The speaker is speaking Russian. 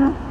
Mm-hmm.